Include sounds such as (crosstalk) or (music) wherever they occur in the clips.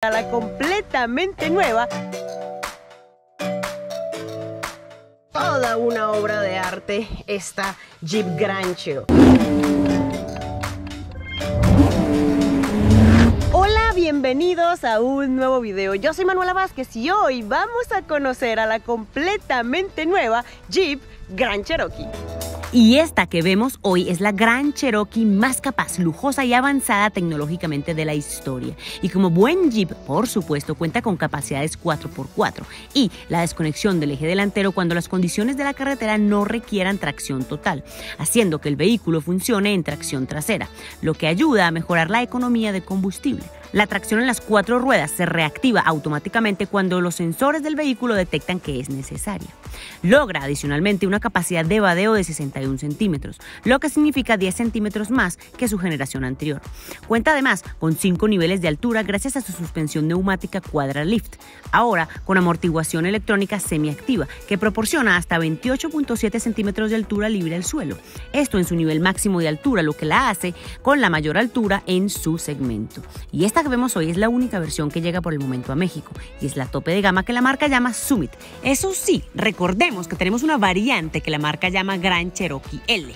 a la completamente nueva. Toda una obra de arte esta Jeep Grand Cherokee. Hola, bienvenidos a un nuevo video. Yo soy Manuela Vázquez y hoy vamos a conocer a la completamente nueva Jeep Grand Cherokee. Y esta que vemos hoy es la Gran Cherokee más capaz, lujosa y avanzada tecnológicamente de la historia. Y como buen Jeep, por supuesto, cuenta con capacidades 4x4 y la desconexión del eje delantero cuando las condiciones de la carretera no requieran tracción total, haciendo que el vehículo funcione en tracción trasera, lo que ayuda a mejorar la economía de combustible. La tracción en las cuatro ruedas se reactiva automáticamente cuando los sensores del vehículo detectan que es necesaria. Logra adicionalmente una capacidad de vadeo de 61 centímetros, lo que significa 10 centímetros más que su generación anterior. Cuenta además con 5 niveles de altura gracias a su suspensión neumática Quadralift, ahora con amortiguación electrónica semiactiva, que proporciona hasta 28.7 centímetros de altura libre al suelo. Esto en su nivel máximo de altura, lo que la hace con la mayor altura en su segmento. Y esta que vemos hoy es la única versión que llega por el momento a México y es la tope de gama que la marca llama Summit. Eso sí, recordemos que tenemos una variante que la marca llama Gran Cherokee L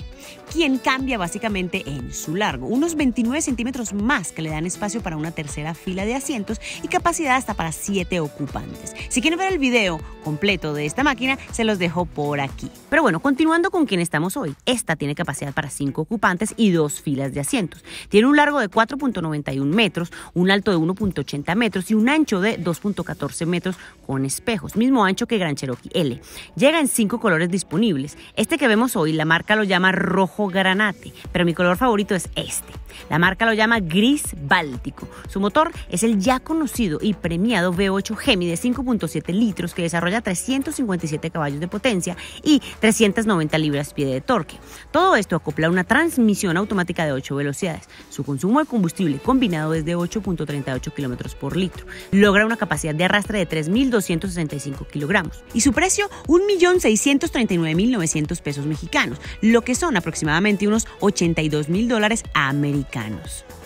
quien cambia básicamente en su largo, unos 29 centímetros más que le dan espacio para una tercera fila de asientos y capacidad hasta para 7 ocupantes. Si quieren ver el video completo de esta máquina, se los dejo por aquí. Pero bueno, continuando con quien estamos hoy, esta tiene capacidad para 5 ocupantes y dos filas de asientos. Tiene un largo de 4.91 metros, un alto de 1.80 metros y un ancho de 2.14 metros con espejos, mismo ancho que Gran Cherokee L. Llega en cinco colores disponibles. Este que vemos hoy, la marca lo llama rojo granate, pero mi color favorito es este. La marca lo llama gris báltico. Su motor es el ya conocido y premiado V8 Gemi de 5.7 litros que desarrolla 357 caballos de potencia y 390 libras-pie de torque. Todo esto acopla una transmisión automática de 8 velocidades. Su consumo de combustible combinado es de 8.38 kilómetros por litro. Logra una capacidad de arrastre de 3.265 kilogramos. Y su precio, 1.639.900 pesos mexicanos, lo que son aproximadamente unos 82 mil dólares americanos.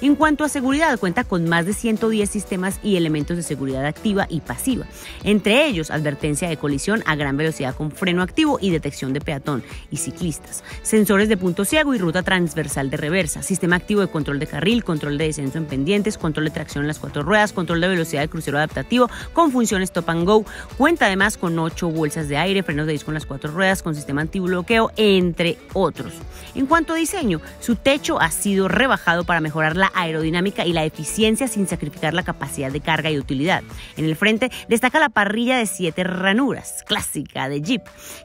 En cuanto a seguridad, cuenta con más de 110 sistemas y elementos de seguridad activa y pasiva, entre ellos advertencia de colisión a gran velocidad con freno activo y detección de peatón y ciclistas, sensores de punto ciego y ruta transversal de reversa, sistema activo de control de carril, control de descenso en pendientes, control de tracción en las cuatro ruedas, control de velocidad de crucero adaptativo con función stop and go, cuenta además con 8 bolsas de aire, frenos de disco en las cuatro ruedas con sistema antibloqueo, entre otros. En cuanto a diseño, su techo ha sido rebajado para mejorar la aerodinámica y la eficiencia sin sacrificar la capacidad de carga y utilidad. En el frente destaca la parrilla de siete ranuras, clásica de Jeep,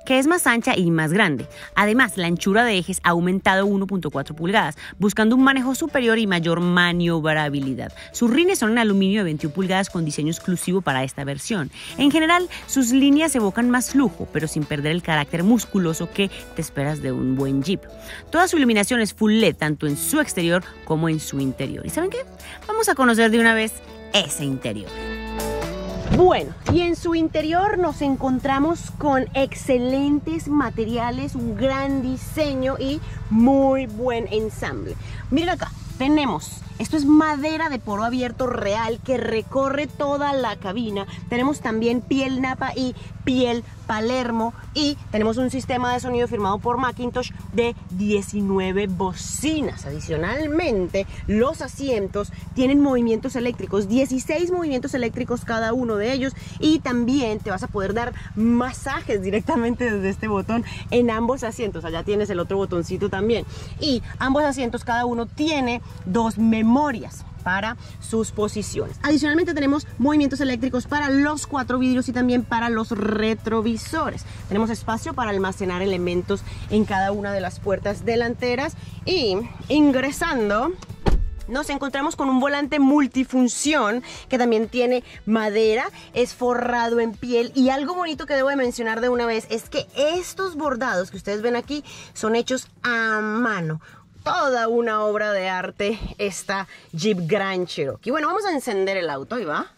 que es más ancha y más grande. Además, la anchura de ejes ha aumentado 1.4 pulgadas, buscando un manejo superior y mayor maniobrabilidad. Sus rines son en aluminio de 21 pulgadas con diseño exclusivo para esta versión. En general, sus líneas evocan más lujo, pero sin perder el carácter musculoso que te esperas de un buen Jeep. Toda su iluminación es full LED, tanto en su exterior como en su interior. ¿Y saben qué? Vamos a conocer de una vez ese interior. Bueno, y en su interior nos encontramos con excelentes materiales, un gran diseño y muy buen ensamble. Miren acá, tenemos esto es madera de poro abierto real que recorre toda la cabina. Tenemos también piel napa y piel Palermo y tenemos un sistema de sonido firmado por Macintosh de 19 bocinas. Adicionalmente, los asientos tienen movimientos eléctricos, 16 movimientos eléctricos cada uno de ellos y también te vas a poder dar masajes directamente desde este botón en ambos asientos. Allá tienes el otro botoncito también. Y ambos asientos cada uno tiene dos memorias para sus posiciones. Adicionalmente tenemos movimientos eléctricos para los cuatro vidrios y también para los retrovisores. Tenemos espacio para almacenar elementos en cada una de las puertas delanteras y ingresando nos encontramos con un volante multifunción que también tiene madera, es forrado en piel y algo bonito que debo de mencionar de una vez es que estos bordados que ustedes ven aquí son hechos a mano toda una obra de arte esta Jeep Grand Cherokee. Bueno, vamos a encender el auto, y va.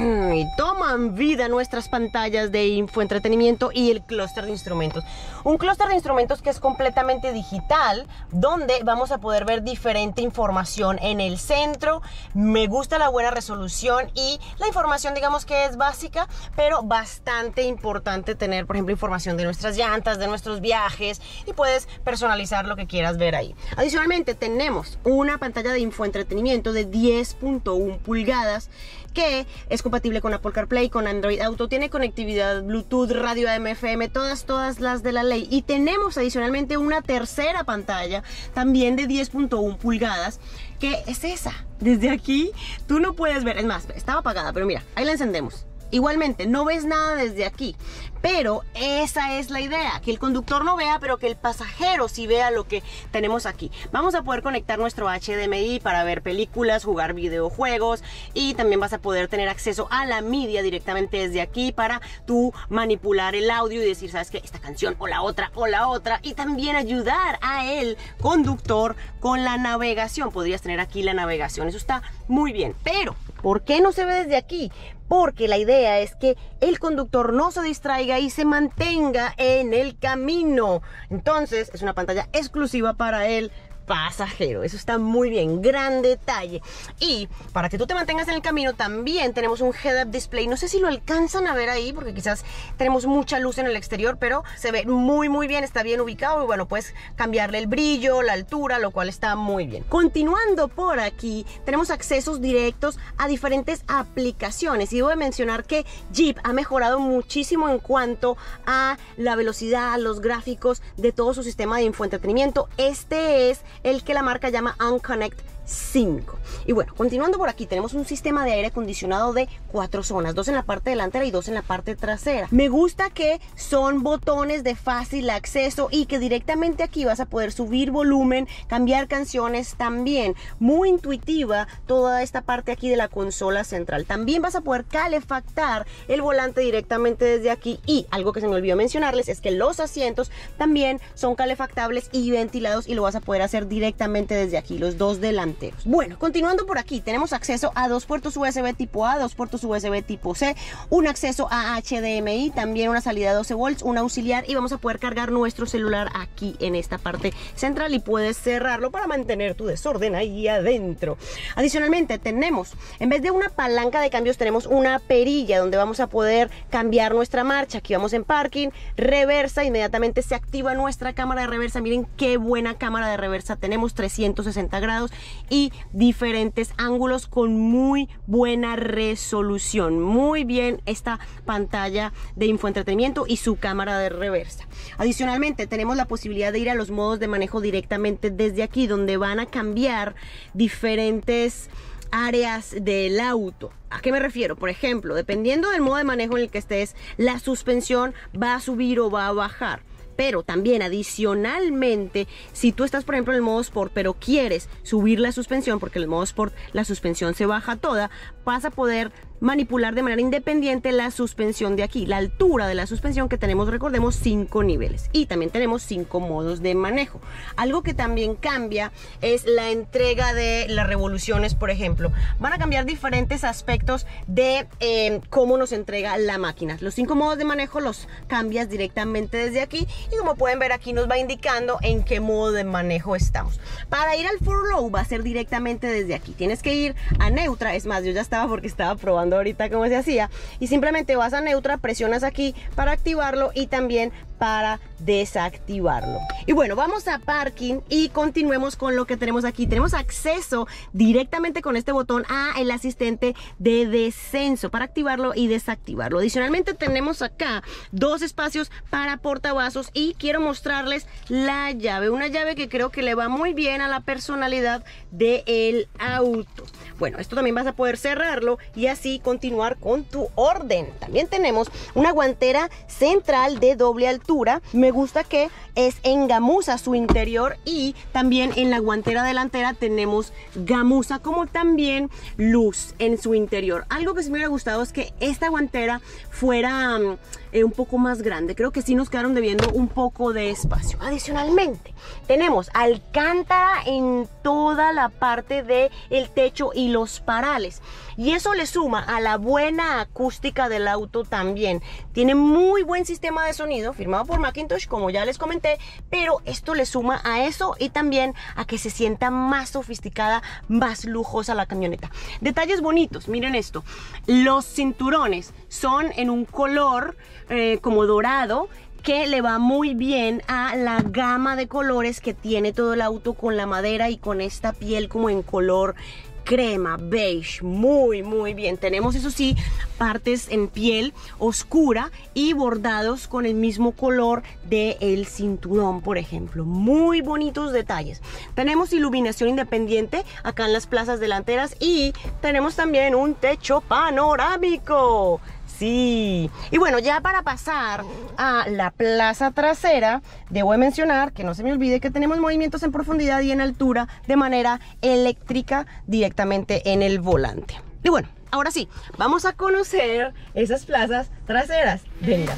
Y toman vida nuestras pantallas de infoentretenimiento y el clúster de instrumentos. Un clúster de instrumentos que es completamente digital, donde vamos a poder ver diferente información en el centro. Me gusta la buena resolución y la información digamos que es básica, pero bastante importante tener, por ejemplo, información de nuestras llantas, de nuestros viajes y puedes personalizar lo que quieras ver ahí. Adicionalmente tenemos una pantalla de infoentretenimiento de 10.1 pulgadas que es compatible con Apple CarPlay, con Android Auto, tiene conectividad Bluetooth, radio AM/FM, todas, todas las de la ley. Y tenemos adicionalmente una tercera pantalla, también de 10.1 pulgadas, que es esa. Desde aquí tú no puedes ver, es más, estaba apagada, pero mira, ahí la encendemos. Igualmente, no ves nada desde aquí, pero esa es la idea, que el conductor no vea, pero que el pasajero sí vea lo que tenemos aquí. Vamos a poder conectar nuestro HDMI para ver películas, jugar videojuegos y también vas a poder tener acceso a la media directamente desde aquí para tú manipular el audio y decir, ¿sabes qué? Esta canción o la otra o la otra y también ayudar a el conductor con la navegación. Podrías tener aquí la navegación, eso está muy bien, pero ¿por qué no se ve desde aquí? porque la idea es que el conductor no se distraiga y se mantenga en el camino. Entonces es una pantalla exclusiva para él pasajero. Eso está muy bien, gran detalle. Y para que tú te mantengas en el camino, también tenemos un head-up display. No sé si lo alcanzan a ver ahí, porque quizás tenemos mucha luz en el exterior, pero se ve muy, muy bien, está bien ubicado. Y bueno, puedes cambiarle el brillo, la altura, lo cual está muy bien. Continuando por aquí, tenemos accesos directos a diferentes aplicaciones. Y debo de mencionar que Jeep ha mejorado muchísimo en cuanto a la velocidad, los gráficos de todo su sistema de infoentretenimiento. Este es el que la marca llama Unconnect 5. Y bueno, continuando por aquí, tenemos un sistema de aire acondicionado de cuatro zonas, dos en la parte delantera y dos en la parte trasera. Me gusta que son botones de fácil acceso y que directamente aquí vas a poder subir volumen, cambiar canciones también. Muy intuitiva toda esta parte aquí de la consola central. También vas a poder calefactar el volante directamente desde aquí y algo que se me olvidó mencionarles es que los asientos también son calefactables y ventilados y lo vas a poder hacer directamente desde aquí, los dos delanteros bueno, continuando por aquí, tenemos acceso a dos puertos USB tipo A, dos puertos USB tipo C, un acceso a HDMI, también una salida de 12 volts, un auxiliar y vamos a poder cargar nuestro celular aquí en esta parte central y puedes cerrarlo para mantener tu desorden ahí adentro. Adicionalmente tenemos, en vez de una palanca de cambios, tenemos una perilla donde vamos a poder cambiar nuestra marcha. Aquí vamos en parking, reversa, inmediatamente se activa nuestra cámara de reversa. Miren qué buena cámara de reversa tenemos, 360 grados y diferentes ángulos con muy buena resolución. Muy bien esta pantalla de infoentretenimiento y su cámara de reversa. Adicionalmente tenemos la posibilidad de ir a los modos de manejo directamente desde aquí donde van a cambiar diferentes áreas del auto. ¿A qué me refiero? Por ejemplo, dependiendo del modo de manejo en el que estés, la suspensión va a subir o va a bajar. Pero también adicionalmente, si tú estás por ejemplo en el modo Sport, pero quieres subir la suspensión, porque en el modo Sport la suspensión se baja toda, vas a poder manipular de manera independiente la suspensión de aquí, la altura de la suspensión que tenemos, recordemos, cinco niveles y también tenemos cinco modos de manejo. Algo que también cambia es la entrega de las revoluciones, por ejemplo. Van a cambiar diferentes aspectos de eh, cómo nos entrega la máquina. Los cinco modos de manejo los cambias directamente desde aquí y como pueden ver aquí nos va indicando en qué modo de manejo estamos. Para ir al for low va a ser directamente desde aquí. Tienes que ir a neutra, es más, yo ya estaba porque estaba probando ahorita cómo se hacía y simplemente vas a neutra, presionas aquí para activarlo y también para desactivarlo. Y bueno, vamos a parking y continuemos con lo que tenemos aquí. Tenemos acceso directamente con este botón a el asistente de descenso para activarlo y desactivarlo. Adicionalmente tenemos acá dos espacios para portavasos y quiero mostrarles la llave. Una llave que creo que le va muy bien a la personalidad del auto. Bueno, esto también vas a poder cerrarlo y así continuar con tu orden. También tenemos una guantera central de doble altura. Me gusta que es en gamuza su interior y también en la guantera delantera tenemos gamuza como también luz en su interior. Algo que sí me hubiera gustado es que esta guantera fuera mm, eh, un poco más grande. Creo que sí nos quedaron debiendo un poco de espacio. Adicionalmente, tenemos alcántara en toda la parte del el techo y los parales. Y eso le suma a la buena acústica del auto también. Tiene muy buen sistema de sonido, firmado por Macintosh, como ya les comenté, pero esto le suma a eso y también a que se sienta más sofisticada, más lujosa la camioneta. Detalles bonitos, miren esto. Los cinturones son en un color eh, como dorado que le va muy bien a la gama de colores que tiene todo el auto con la madera y con esta piel como en color crema, beige, muy muy bien. Tenemos eso sí, partes en piel oscura y bordados con el mismo color del el cinturón, por ejemplo. Muy bonitos detalles. Tenemos iluminación independiente acá en las plazas delanteras y tenemos también un techo panorámico. Sí. Y bueno, ya para pasar a la plaza trasera, debo mencionar que no se me olvide que tenemos movimientos en profundidad y en altura de manera eléctrica directamente en el volante. Y bueno, ahora sí, vamos a conocer esas plazas traseras. Venga.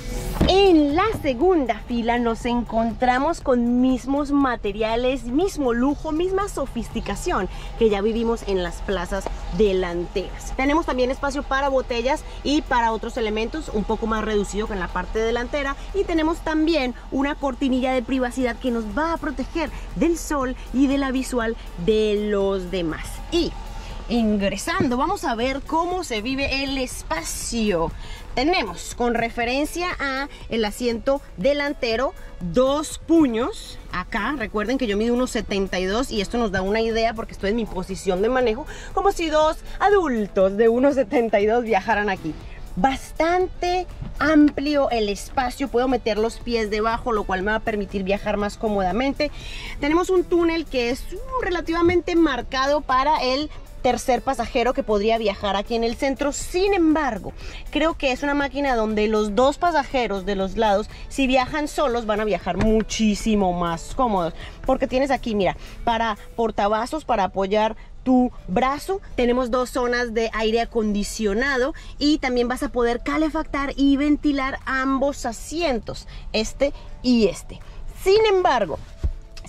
En la segunda fila nos encontramos con mismos materiales, mismo lujo, misma sofisticación que ya vivimos en las plazas delanteras. Tenemos también espacio para botellas y para otros elementos un poco más reducido que en la parte delantera y tenemos también una cortinilla de privacidad que nos va a proteger del sol y de la visual de los demás. Y ingresando. Vamos a ver cómo se vive el espacio. Tenemos con referencia a el asiento delantero dos puños acá. Recuerden que yo mido unos 72 y esto nos da una idea porque estoy en mi posición de manejo como si dos adultos de unos 72 viajaran aquí. Bastante amplio el espacio, puedo meter los pies debajo, lo cual me va a permitir viajar más cómodamente. Tenemos un túnel que es relativamente marcado para el tercer pasajero que podría viajar aquí en el centro. Sin embargo, creo que es una máquina donde los dos pasajeros de los lados, si viajan solos, van a viajar muchísimo más cómodos. Porque tienes aquí, mira, para portavasos, para apoyar tu brazo. Tenemos dos zonas de aire acondicionado y también vas a poder calefactar y ventilar ambos asientos, este y este. Sin embargo,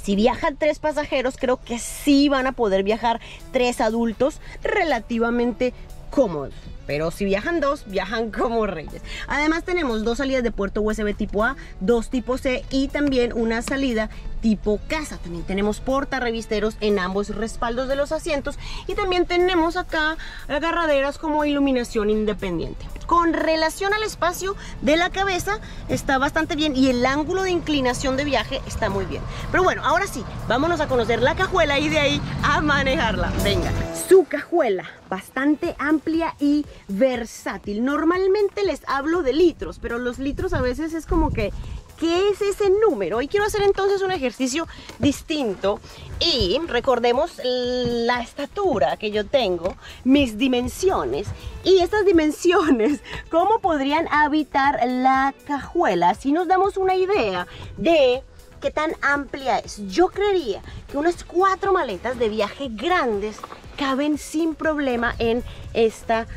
si viajan tres pasajeros, creo que sí van a poder viajar tres adultos relativamente cómodos. Pero si viajan dos, viajan (laughs) como reyes. Además tenemos dos salidas de puerto USB tipo A, dos tipo C y también una salida tipo casa. También tenemos porta revisteros en ambos respaldos de los asientos y también tenemos acá agarraderas como iluminación independiente. Con relación al espacio de la cabeza está bastante bien y el ángulo de inclinación de viaje está muy bien. Pero bueno, ahora sí, vámonos a conocer la cajuela y de ahí a manejarla. Venga, su cajuela bastante amplia y versátil. Normalmente les hablo de litros, pero los litros a veces es como que ¿Qué es ese número? Y quiero hacer entonces un ejercicio distinto y recordemos la estatura que yo tengo, mis dimensiones y estas dimensiones, (laughs) cómo podrían habitar la cajuela si nos damos una idea de qué tan amplia es. Yo creería que unas cuatro maletas de viaje grandes caben sin problema en esta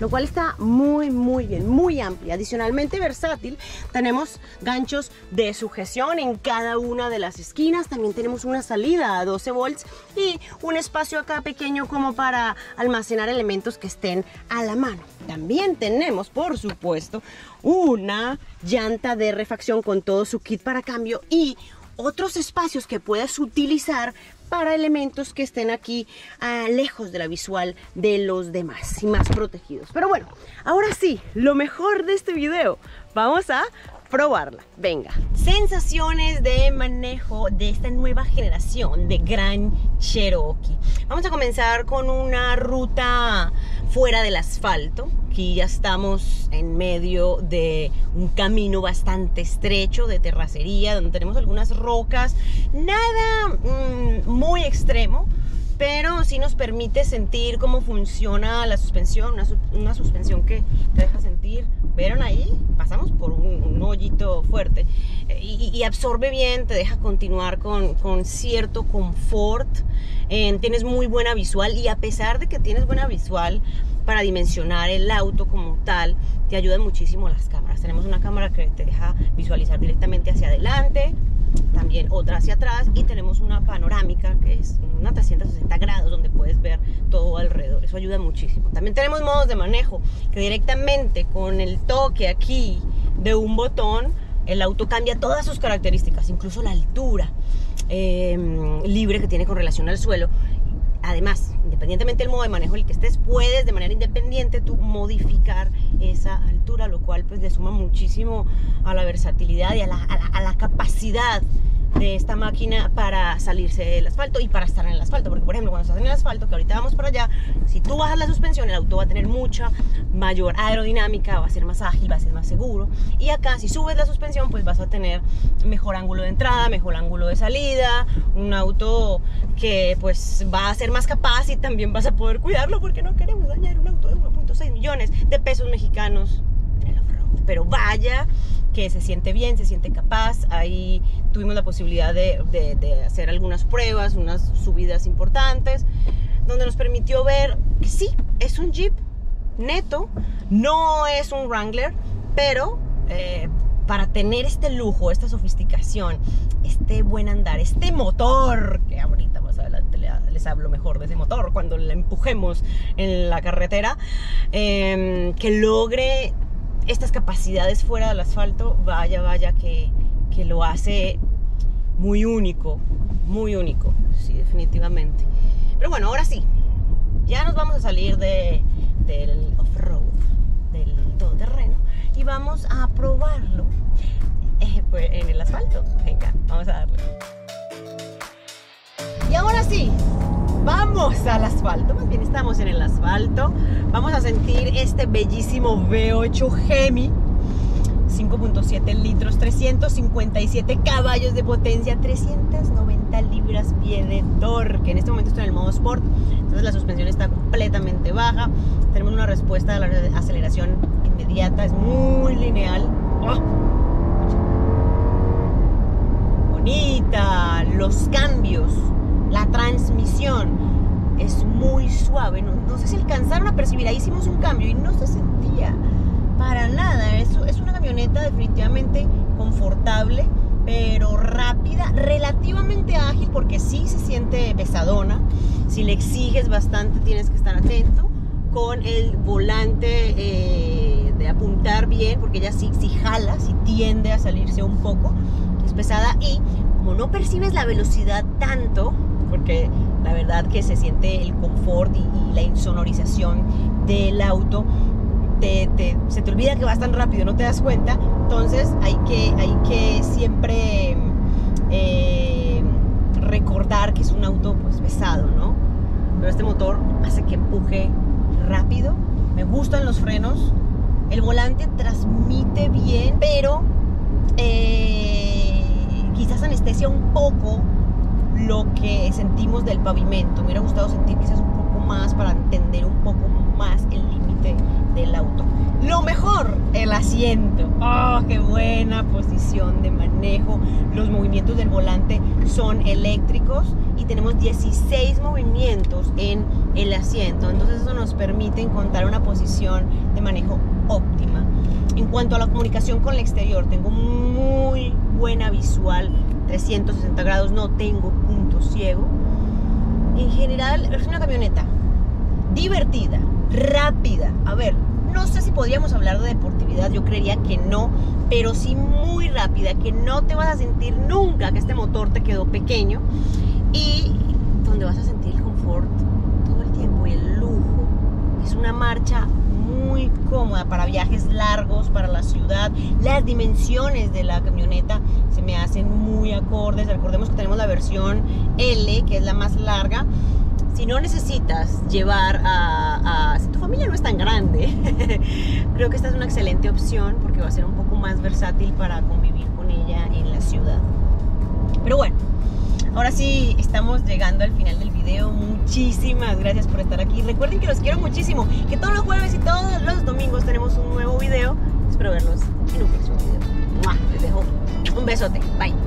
lo cual está muy muy bien, muy amplia. Adicionalmente versátil, tenemos ganchos de sujeción en cada una de las esquinas, también tenemos una salida a 12 volts y un espacio acá pequeño como para almacenar elementos que estén a la mano. También tenemos, por supuesto, una llanta de refacción con todo su kit para cambio y otros espacios que puedas utilizar para elementos que estén aquí ah, lejos de la visual de los demás y más protegidos. Pero bueno, ahora sí, lo mejor de este video, vamos a probarla. Venga. Sensaciones de manejo de esta nueva generación de Gran Cherokee. Vamos a comenzar con una ruta fuera del asfalto. Aquí ya estamos en medio de un camino bastante estrecho de terracería, donde tenemos algunas rocas. Nada mm, muy extremo, pero sí nos permite sentir cómo funciona la suspensión, una, suspensión que te deja sentir, ¿vieron ahí? Pasamos por un, hoyito fuerte y, absorbe bien, te deja continuar con, cierto confort, tienes muy buena visual y a pesar de que tienes buena visual para dimensionar el auto como tal, te ayudan muchísimo las cámaras. Tenemos una cámara que te deja visualizar directamente hacia adelante, también otra hacia atrás y tenemos una panorámica que es una 360 grados donde puedes ver todo alrededor. Eso ayuda muchísimo. También tenemos modos de manejo que directamente con el toque aquí de un botón el auto cambia todas sus características, incluso la altura em, libre que tiene con relación al suelo. Además, independientemente del modo de manejo en el que estés, puedes de manera independiente tú modificar esa altura, lo cual pues le suma muchísimo a la versatilidad y a la, a la capacidad de esta máquina para salirse del asfalto y para estar en el asfalto. Porque, por ejemplo, cuando estás en el asfalto, que ahorita vamos para allá, si tú bajas la suspensión, el auto va a tener mucha mayor aerodinámica, va a ser más ágil, va a ser más seguro. Y acá, si subes la suspensión, pues vas a tener mejor ángulo de entrada, mejor ángulo de salida, un auto que pues va a ser más capaz y también vas a poder cuidarlo porque no queremos dañar un auto de 1.6 millones de pesos mexicanos pero vaya que se siente bien, se siente capaz. Ahí tuvimos la posibilidad de, hacer algunas pruebas, unas subidas importantes, donde nos permitió ver que sí, es un Jeep neto, no es un Wrangler, pero eh, para tener este lujo, esta sofisticación, este buen andar, este motor, que ahorita más adelante les hablo mejor de ese motor cuando le empujemos en la carretera, em, que logre estas capacidades fuera del asfalto, vaya, vaya, que, que lo hace muy único, muy único, sí, definitivamente. Pero bueno, ahora sí, ya nos vamos a salir de, del off-road, del todoterreno, y vamos a probarlo eh, pues, en el asfalto. Venga, vamos a darle. Y ahora sí, vamos al asfalto, más bien estamos en el asfalto. Vamos a sentir este bellísimo V8 Gemi. 5.7 litros, 357 caballos de potencia, 390 libras pie de torque. En este momento estoy en el modo Sport, entonces la suspensión está completamente baja. Tenemos una respuesta de la aceleración inmediata, es muy lineal. ¡Oh! Bonita, los cambios transmisión es muy suave. No, sé si alcanzaron a percibir. Ahí hicimos un cambio y no se sentía para nada. Es, es una camioneta definitivamente confortable, pero rápida, relativamente ágil, porque sí se siente pesadona. Si le exiges bastante, tienes que estar atento. Con el volante eh, de apuntar bien, porque ella sí, sí jala, sí tiende a salirse un poco. Es pesada y como no percibes la velocidad tanto, porque la verdad que se siente el confort y, la insonorización del auto. se te olvida que vas tan rápido, no te das cuenta. Entonces hay que, hay que siempre eh, recordar que es un auto pues, pesado, ¿no? Pero este motor hace que empuje rápido. Me gustan los frenos. El volante transmite bien, pero eh, quizás anestesia un poco lo que sentimos del pavimento. Me hubiera gustado sentir quizás un poco más para entender un poco más el límite del auto. Lo mejor, el asiento. ¡Oh, qué buena posición de manejo! Los movimientos del volante son eléctricos y tenemos 16 movimientos en el asiento. Entonces eso nos permite encontrar una posición de manejo óptima. En cuanto a la comunicación con el exterior, tengo muy buena visual 360 grados, no tengo ciego. En general es una camioneta divertida, rápida. A ver, no sé si podríamos hablar de deportividad, yo creería que no, pero sí muy rápida, que no te vas a sentir nunca que este motor te quedó pequeño y donde vas a sentir el confort todo el tiempo y el lujo. Es una marcha muy cómoda para viajes largos, para la ciudad. Las dimensiones de la camioneta muy acordes. Recordemos que tenemos la versión L, que es la más larga. Si no necesitas llevar a, si tu familia no es tan grande, (laughs) creo que esta es una excelente opción porque va a ser un poco más versátil para convivir con ella en la ciudad. Pero bueno, Ahora sí, estamos llegando al final del video. Muchísimas gracias por estar aquí. Recuerden que los quiero muchísimo. Que todos los jueves y todos los domingos tenemos un nuevo video. Espero verlos en un próximo video. Les dejo un besote. Bye.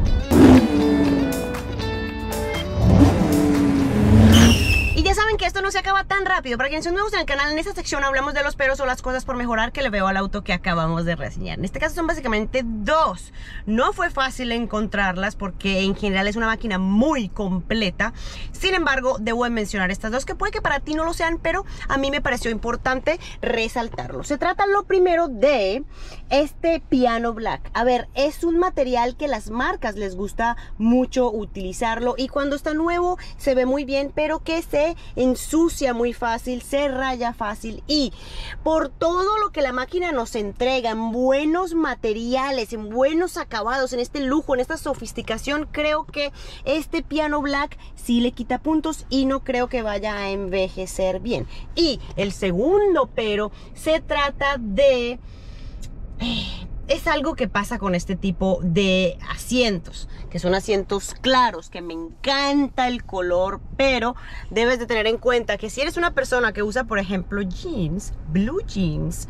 Y ya saben que esto no se acaba tan rápido. Para quienes son nuevos en el canal, en esta sección hablamos de los peros o las cosas por mejorar que le veo al auto que acabamos de reseñar. En este caso son básicamente dos. No fue fácil encontrarlas porque en general es una máquina muy completa. Sin embargo, debo mencionar estas dos que puede que para ti no lo sean, pero a mí me pareció importante resaltarlo. Se trata lo primero de este piano black. A ver, es un material que las marcas les gusta mucho utilizarlo y cuando está nuevo se ve muy bien, pero que se ensucia muy fácil, se raya fácil y por todo lo que la máquina nos entrega en buenos materiales, en buenos acabados, en este lujo, en esta sofisticación, creo que este piano black sí le quita puntos y no creo que vaya a envejecer bien. Y el segundo pero se trata de es algo que pasa con este tipo de asientos, que son asientos claros, que me encanta el color, pero debes de tener en cuenta que si eres una persona que usa, por ejemplo, jeans, blue jeans,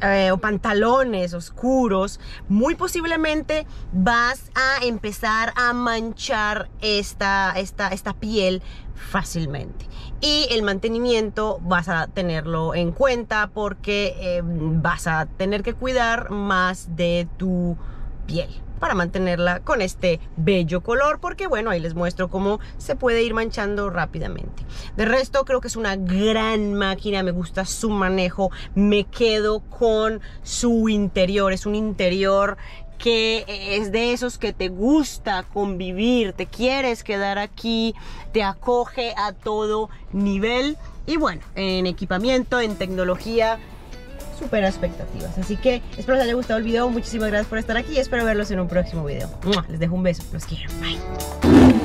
eh, o pantalones oscuros, muy posiblemente vas a empezar a manchar esta, esta, esta piel fácilmente. Y el mantenimiento vas a tenerlo en cuenta porque eh, vas a tener que cuidar más de tu piel para mantenerla con este bello color porque bueno ahí les muestro cómo se puede ir manchando rápidamente de resto creo que es una gran máquina me gusta su manejo me quedo con su interior es un interior que es de esos que te gusta convivir, te quieres quedar aquí, te acoge a todo nivel y bueno, en equipamiento, en tecnología, super expectativas. Así que espero les haya gustado el video, muchísimas gracias por estar aquí y espero verlos en un próximo video. Les dejo un beso, los quiero, bye.